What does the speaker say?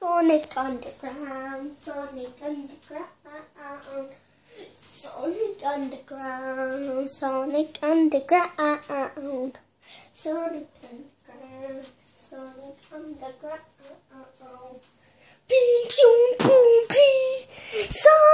Sonic Underground, Sonic Underground, Sonic Underground, Sonic Underground, Sonic Underground, Sonic Underground. Boom, boom, Sonic.